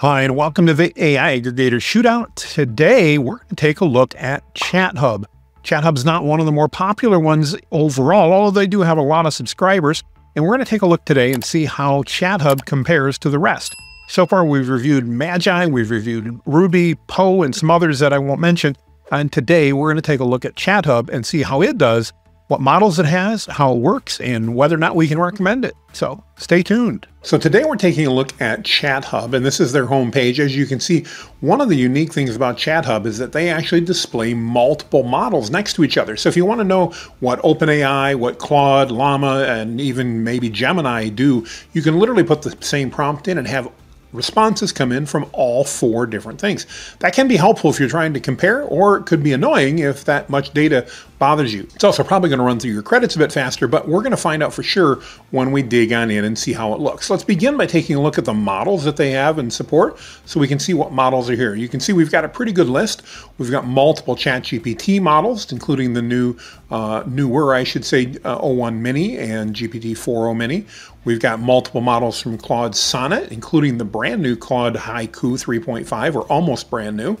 Hi, and welcome to the AI Aggregator Shootout. Today, we're going to take a look at ChatHub. ChatHub's not one of the more popular ones overall, although they do have a lot of subscribers. And we're going to take a look today and see how ChatHub compares to the rest. So far, we've reviewed Magai, we've reviewed Rubi, Poe, and some others that I won't mention. And today, we're going to take a look at ChatHub and see how it does what models it has, how it works, and whether or not we can recommend it. So stay tuned. So today we're taking a look at ChatHub, and this is their homepage. As you can see, one of the unique things about ChatHub is that they actually display multiple models next to each other. So if you want to know what OpenAI, what Claude, Llama, and even maybe Gemini do, you can literally put the same prompt in and have responses come in from all four different things. That can be helpful if you're trying to compare, or it could be annoying if that much data bothers you. It's also probably going to run through your credits a bit faster, but we're going to find out for sure when we dig on in and see how it looks. Let's begin by taking a look at the models that they have and support so we can see what models are here. You can see we've got a pretty good list. We've got multiple ChatGPT models, including the new, uh, newer, I should say, uh, O1 Mini and GPT-4o Mini. We've got multiple models from Claude Sonnet, including the brand new Claude Haiku 3.5, or almost brand new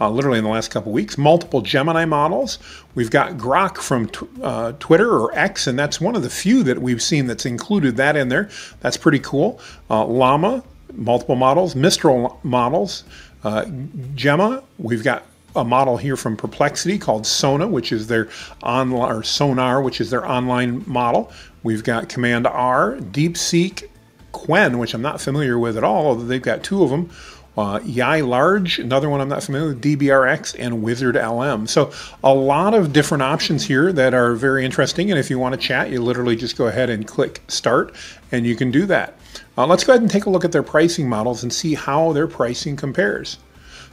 uh, literally in the last couple weeks. Multiple Gemini models. We've got Grok from uh, Twitter or X, and that's one of the few that we've seen that's included that in there. That's pretty cool. Uh, Llama, multiple models. Mistral models. Uh, Gemma, we've got a model here from Perplexity called Sona, which is their online or Sonar, which is their online model. We've got Command R, DeepSeek, Qwen, which I'm not familiar with at all, although they've got two of them uh, Yai Large, another one I'm not familiar with, DBRX, and Wizard LM. So a lot of different options here that are very interesting. And if you want to chat, you literally just go ahead and click Start, and you can do that. Uh, let's go ahead and take a look at their pricing models and see how their pricing compares.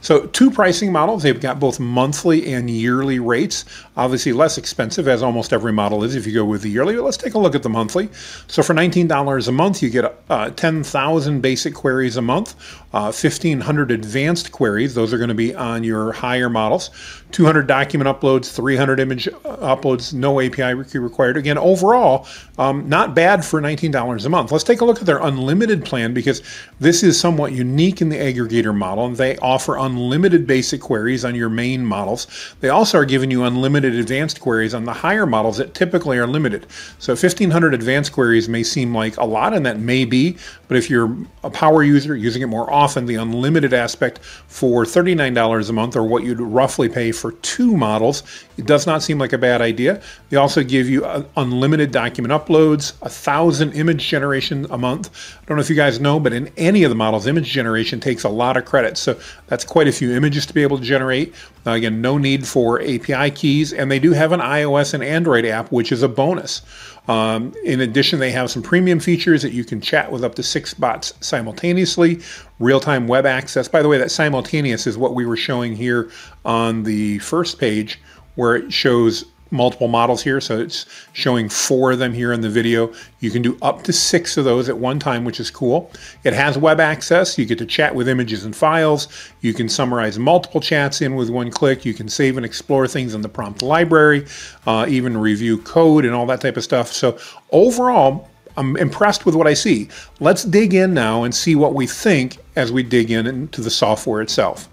So two pricing models, they've got both monthly and yearly rates. Obviously less expensive as almost every model is if you go with the yearly, but let's take a look at the monthly. So for $19 a month, you get uh, 10,000 basic queries a month, uh, 1,500 advanced queries. Those are going to be on your higher models. 200 document uploads, 300 image uh, uploads, no API required. Again, overall, um, not bad for $19 a month. Let's take a look at their unlimited plan because this is somewhat unique in the aggregator model and they offer unlimited unlimited basic queries on your main models. They also are giving you unlimited advanced queries on the higher models that typically are limited. So 1500 advanced queries may seem like a lot, and that may be, but if you're a power user using it more often, the unlimited aspect for $39 a month, or what you'd roughly pay for two models, it does not seem like a bad idea. They also give you uh, unlimited document uploads, a thousand image generation a month. I don't know if you guys know, but in any of the models, image generation takes a lot of credits. So that's quite a few images to be able to generate. Now, again, no need for API keys, and they do have an iOS and Android app, which is a bonus. Um, in addition, they have some premium features that you can chat with up to six bots simultaneously, real time web access. By the way, that simultaneous is what we were showing here on the first page, where it shows multiple models here. So it's showing four of them here in the video. You can do up to six of those at one time, which is cool. It has web access. You get to chat with images and files. You can summarize multiple chats in with one click. You can save and explore things in the prompt library, uh, even review code and all that type of stuff. So overall, I'm impressed with what I see. Let's dig in now and see what we think as we dig in into the software itself.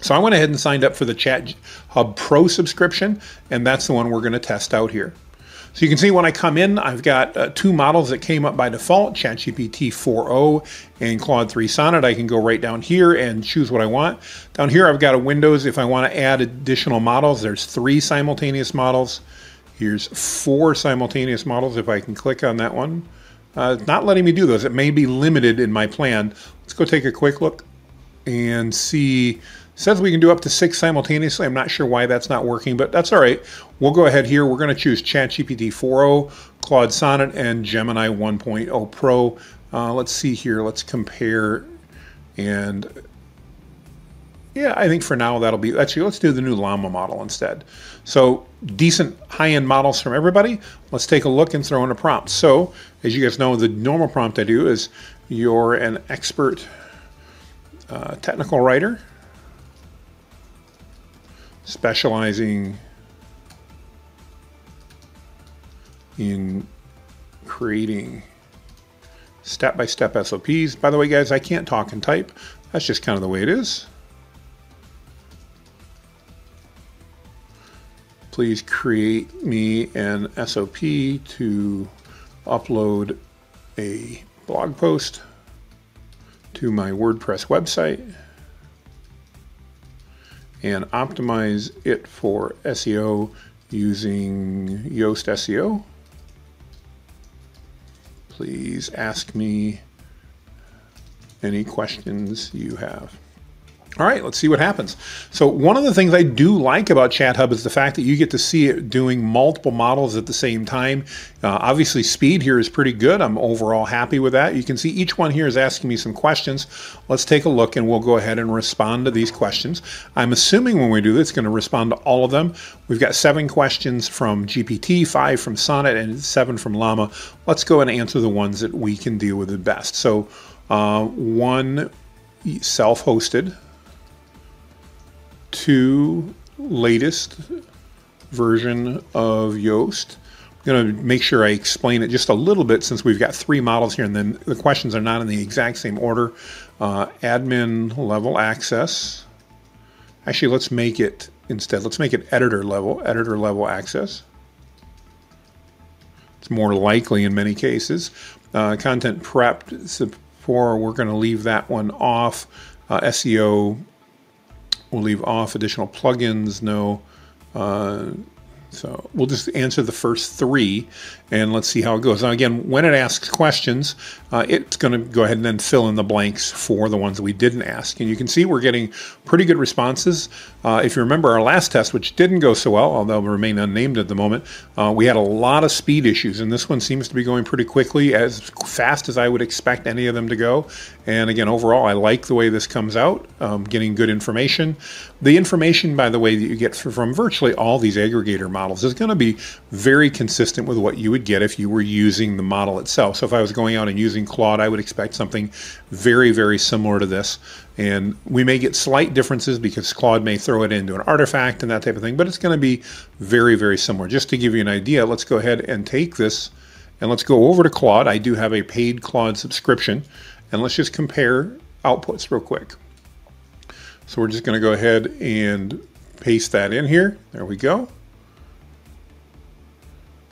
So I went ahead and signed up for the Chat Hub Pro subscription, and that's the one we're going to test out here. So you can see when I come in, I've got uh, two models that came up by default, ChatGPT 4o and Claude 3 Sonnet. I can go right down here and choose what I want. Down here, I've got a Windows. If I want to add additional models, there's three simultaneous models. Here's four simultaneous models if I can click on that one. Uh, it's not letting me do those. It may be limited in my plan. Let's go take a quick look and see says we can do up to six simultaneously. I'm not sure why that's not working, but that's all right. We'll go ahead here. We're going to choose ChatGPT 4o, Claude Sonnet, and Gemini 1.0 Pro. Uh, let's see here. Let's compare. And yeah, I think for now that'll be, actually, let's do the new Llama model instead. So decent high-end models from everybody. Let's take a look and throw in a prompt. So as you guys know, the normal prompt I do is you're an expert uh, technical writer specializing in creating step-by-step SOPs. By the way, guys, I can't talk and type. That's just kind of the way it is. Please create me an SOP to upload a blog post to my WordPress website and optimize it for SEO using Yoast SEO. Please ask me any questions you have. All right, let's see what happens. So one of the things I do like about ChatHub is the fact that you get to see it doing multiple models at the same time. Uh, obviously, speed here is pretty good. I'm overall happy with that. You can see each one here is asking me some questions. Let's take a look and we'll go ahead and respond to these questions. I'm assuming when we do this, it's going to respond to all of them. We've got seven questions from GPT, five from Sonnet, and seven from Llama. Let's go and answer the ones that we can deal with the best. So uh, one self-hosted two latest version of Yoast. I'm going to make sure I explain it just a little bit since we've got three models here and then the questions are not in the exact same order. Uh, admin level access. Actually, let's make it instead, let's make it editor level, editor level access. It's more likely in many cases. Uh, content prepped, for we're going to leave that one off. Uh, SEO We'll leave off additional plugins, no. Uh, So we'll just answer the first three and let's see how it goes. Now again, when it asks questions, uh, it's going to go ahead and then fill in the blanks for the ones that we didn't ask. And you can see we're getting pretty good responses. Uh, if you remember our last test, which didn't go so well, although remain unnamed at the moment, uh, we had a lot of speed issues. And this one seems to be going pretty quickly, as fast as I would expect any of them to go. And again, overall, I like the way this comes out, um, getting good information. The information, by the way, that you get from virtually all these aggregator models is going to be very consistent with what you would get if you were using the model itself. So if I was going out and using Claude, I would expect something very, very similar to this. And we may get slight differences because Claude may throw it into an artifact and that type of thing, but it's going to be very, very similar. Just to give you an idea, let's go ahead and take this and let's go over to Claude. I do have a paid Claude subscription and let's just compare outputs real quick. So we're just going to go ahead and paste that in here. There we go.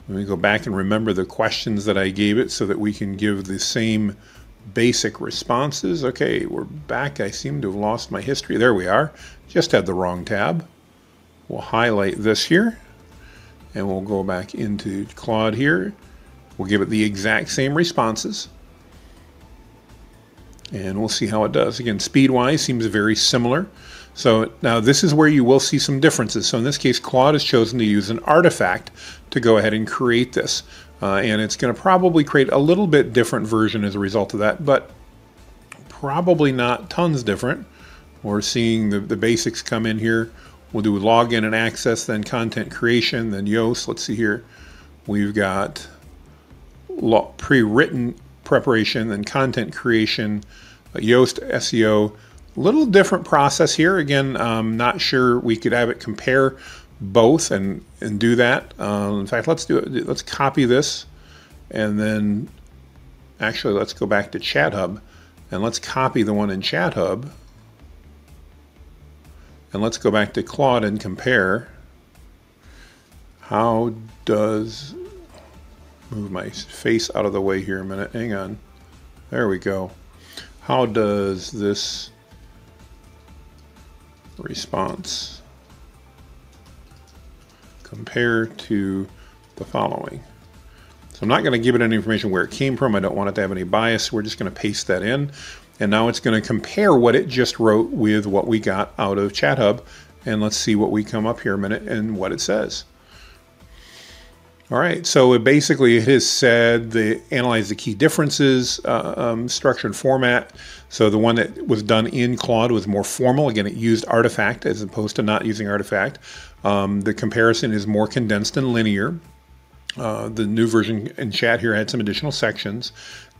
Let me go back and remember the questions that I gave it so that we can give the same basic responses. Okay, we're back. I seem to have lost my history. There we are. Just had the wrong tab. We'll highlight this here and we'll go back into Claude here. We'll give it the exact same responses and we'll see how it does. Again, speed-wise seems very similar. So now this is where you will see some differences. So in this case, Claude has chosen to use an artifact to go ahead and create this. Uh, and it's going to probably create a little bit different version as a result of that, but probably not tons different. We're seeing the, the basics come in here. We'll do login and access, then content creation, then Yoast. Let's see here. We've got pre-written preparation, then content creation, Yoast SEO, A little different process here. Again, I'm not sure we could have it compare both and, and do that. Um, in fact, let's do it. Let's copy this and then actually let's go back to ChatHub and let's copy the one in ChatHub and let's go back to Claude and compare. How does, move my face out of the way here a minute, hang on. There we go. How does this response compare to the following. So I'm not going to give it any information where it came from. I don't want it to have any bias. We're just going to paste that in. And now it's going to compare what it just wrote with what we got out of ChatHub. And let's see what we come up here a minute and what it says. All right, so it basically it has said the analyze the key differences, uh, um, structure and format. So the one that was done in Claude was more formal. Again, it used artifact as opposed to not using artifact. Um, the comparison is more condensed and linear. Uh, the new version in chat here had some additional sections.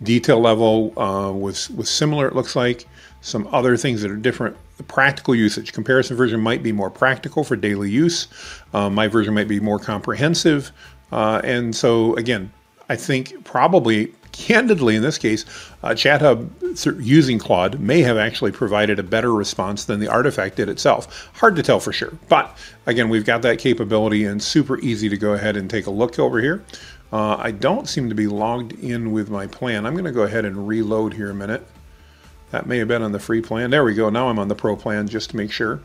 Detail level uh, was was similar. It looks like some other things that are different. The practical usage comparison version might be more practical for daily use. Uh, my version might be more comprehensive. Uh, and so again, I think probably candidly, in this case, uh, ChatHub using Claude may have actually provided a better response than the artifact did itself. Hard to tell for sure. But again, we've got that capability and super easy to go ahead and take a look over here. Uh, I don't seem to be logged in with my plan. I'm going to go ahead and reload here a minute. That may have been on the free plan. There we go. Now I'm on the pro plan just to make sure.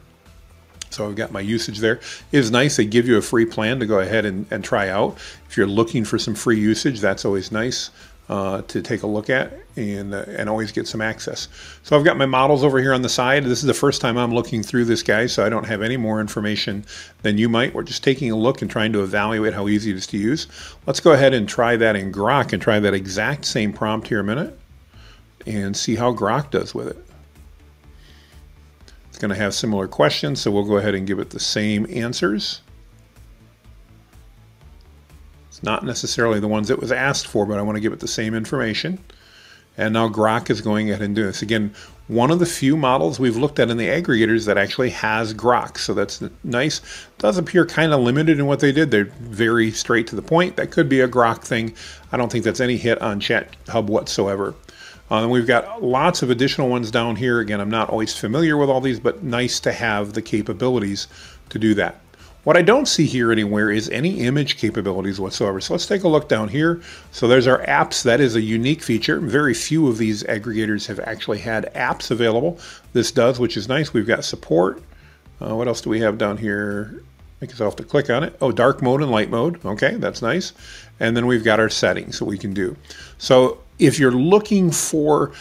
So I've got my usage there. It is nice. They give you a free plan to go ahead and, and try out. If you're looking for some free usage, that's always nice uh, to take a look at and, uh, and always get some access. So I've got my models over here on the side. This is the first time I'm looking through this guy, so I don't have any more information than you might. We're just taking a look and trying to evaluate how easy it is to use. Let's go ahead and try that in Grok and try that exact same prompt here a minute and see how Grok does with it. Going to have similar questions, so we'll go ahead and give it the same answers. It's not necessarily the ones it was asked for, but I want to give it the same information. And now Grok is going ahead and doing this. Again, one of the few models we've looked at in the aggregators that actually has Grok. So that's nice. Does appear kind of limited in what they did. They're very straight to the point. That could be a Grok thing. I don't think that's any hit on Chat Hub whatsoever. Uh, and we've got lots of additional ones down here. Again, I'm not always familiar with all these, but nice to have the capabilities to do that. What I don't see here anywhere is any image capabilities whatsoever. So let's take a look down here. So there's our apps. That is a unique feature. Very few of these aggregators have actually had apps available. This does, which is nice. We've got support. Uh, what else do we have down here? I guess I'll have to click on it. Oh, dark mode and light mode. Okay, that's nice. And then we've got our settings that we can do. So if you're looking for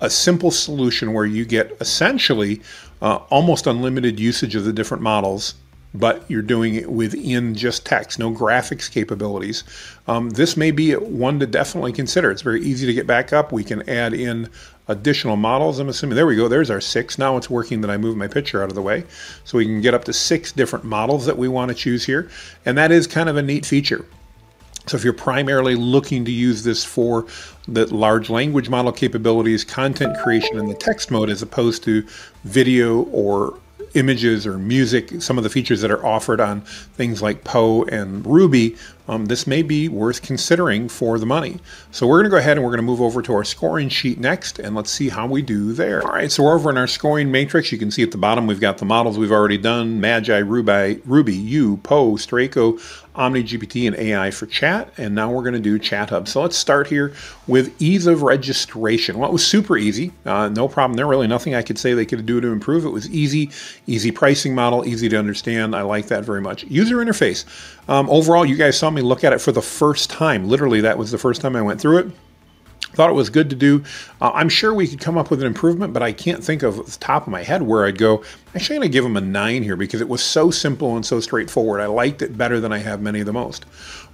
a simple solution where you get essentially uh, almost unlimited usage of the different models but you're doing it within just text, no graphics capabilities. Um, this may be one to definitely consider. It's very easy to get back up. We can add in additional models. I'm assuming, there we go, there's our six. Now it's working that I move my picture out of the way. So we can get up to six different models that we want to choose here. And that is kind of a neat feature. So if you're primarily looking to use this for the large language model capabilities, content creation in the text mode, as opposed to video or images or music, some of the features that are offered on things like Poe and Rubi, um, this may be worth considering for the money. So we're going to go ahead and we're going to move over to our scoring sheet next, and let's see how we do there. All right, so we're over in our scoring matrix. You can see at the bottom we've got the models we've already done, Magai, Rubi, Rubi, U, Poe, Straico, OmniGPT, and AI4Chat, and now we're going to do Chat Hub. So let's start here with ease of registration. Well, it was super easy. Uh, no problem there. Really nothing I could say they could do to improve. It was easy, easy pricing model, easy to understand. I like that very much. User interface. Um, overall, you guys saw me look at it for the first time. Literally, that was the first time I went through it. Thought it was good to do. Uh, I'm sure we could come up with an improvement, but I can't think of the top of my head where I'd go. Actually, I'm going to give them a nine here because it was so simple and so straightforward. I liked it better than I have many of the most.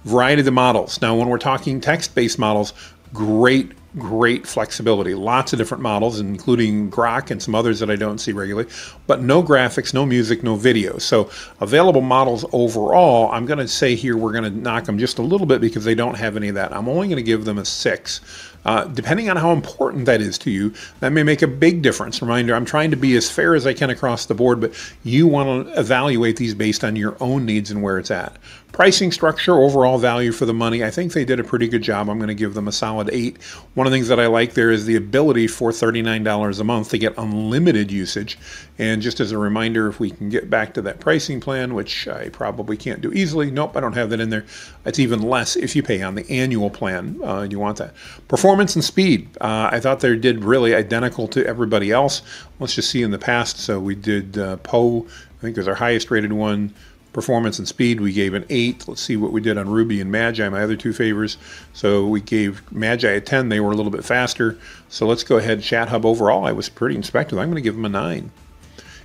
Variety of the models. Now, when we're talking text-based models, great great flexibility. Lots of different models, including Grok and some others that I don't see regularly, but no graphics, no music, no video. So available models overall, I'm going to say here we're going to knock them just a little bit because they don't have any of that. I'm only going to give them a six. Uh, depending on how important that is to you, that may make a big difference. Reminder, I'm trying to be as fair as I can across the board, but you want to evaluate these based on your own needs and where it's at. Pricing structure, overall value for the money, I think they did a pretty good job. I'm going to give them a solid eight. One of the things that I like there is the ability for $39 a month to get unlimited usage. And just as a reminder, if we can get back to that pricing plan, which I probably can't do easily, nope, I don't have that in there. It's even less if you pay on the annual plan. Uh, you want that. Performance and speed, uh, I thought they did really identical to everybody else. Let's just see in the past. So we did uh, Poe, I think was our highest rated one performance and speed, we gave an 8. Let's see what we did on Rubi and Magai, my other two favors. So we gave Magai a 10. They were a little bit faster. So let's go ahead. Chat Hub overall, I was pretty inspective. I'm going to give them a 9.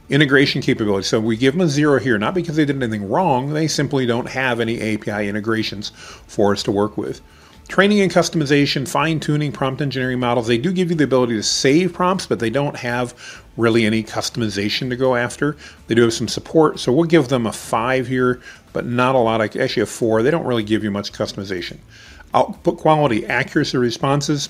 Integration capability. So we give them a 0 here, not because they did anything wrong. They simply don't have any API integrations for us to work with. Training and customization, fine tuning, prompt engineering models, they do give you the ability to save prompts, but they don't have really any customization to go after. They do have some support, so we'll give them a five here, but not a lot, actually a four. They don't really give you much customization. Output quality, accuracy responses,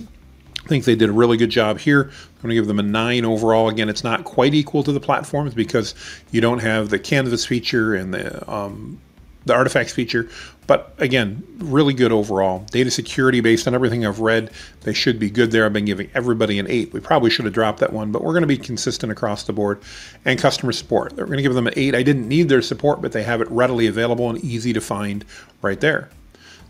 I think they did a really good job here. I'm going to give them a 9 overall. Again, it's not quite equal to the platforms because you don't have the canvas feature and the um, the artifacts feature. But again, really good overall. Data security, based on everything I've read, they should be good there. I've been giving everybody an 8. We probably should have dropped that one, but we're going to be consistent across the board. And customer support, we're going to give them an 8. I didn't need their support, but they have it readily available and easy to find right there.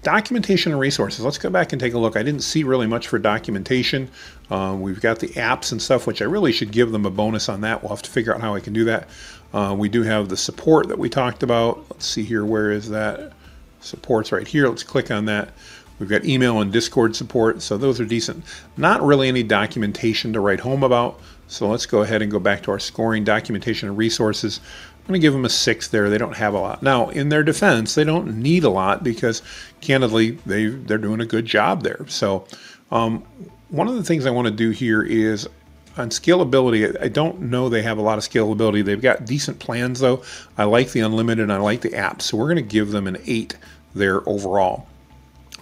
Documentation and resources. Let's go back and take a look. I didn't see really much for documentation. Uh, we've got the apps and stuff, which I really should give them a bonus on that. We'll have to figure out how I can do that. Uh, we do have the support that we talked about. Let's see here. Where is that? Support's right here. Let's click on that. We've got email and Discord support, so those are decent. Not really any documentation to write home about, so let's go ahead and go back to our scoring documentation and resources. I'm going to give them a six there. They don't have a lot. Now, in their defense, they don't need a lot because, candidly, they they're doing a good job there. So, um, one of the things I want to do here is on scalability. I don't know they have a lot of scalability. They've got decent plans though. I like the unlimited and I like the app, so we're going to give them an eight there overall.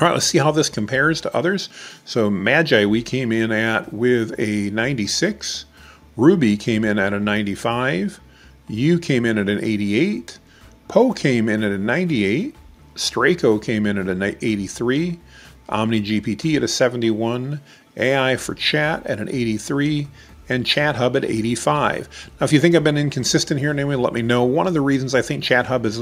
All right, let's see how this compares to others. So Magai we came in at with a 96. Rubi came in at a 95. You came in at an 88. Poe came in at a 98. Straico came in at an 83. OmniGPT at a 71. AI4Chat at an 83 and ChatHub at 85. Now, if you think I've been inconsistent here, anyway, let me know. One of the reasons I think ChatHub is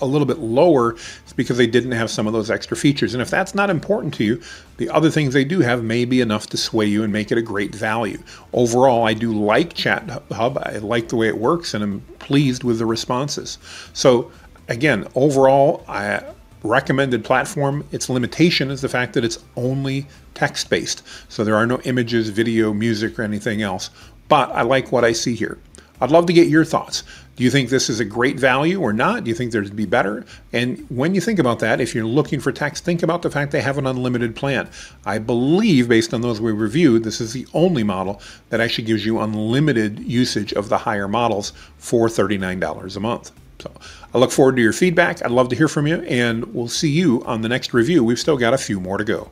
a little bit lower is because they didn't have some of those extra features. And if that's not important to you, the other things they do have may be enough to sway you and make it a great value. Overall, I do like ChatHub. I like the way it works and I'm pleased with the responses. So again, overall, I recommended platform. Its limitation is the fact that it's only text based. So there are no images, video, music, or anything else. But I like what I see here. I'd love to get your thoughts. Do you think this is a great value or not? Do you think there'd be better? And when you think about that, if you're looking for text, think about the fact they have an unlimited plan. I believe, based on those we reviewed, this is the only model that actually gives you unlimited usage of the higher models for $39 a month. So I look forward to your feedback. I'd love to hear from you, and we'll see you on the next review. We've still got a few more to go.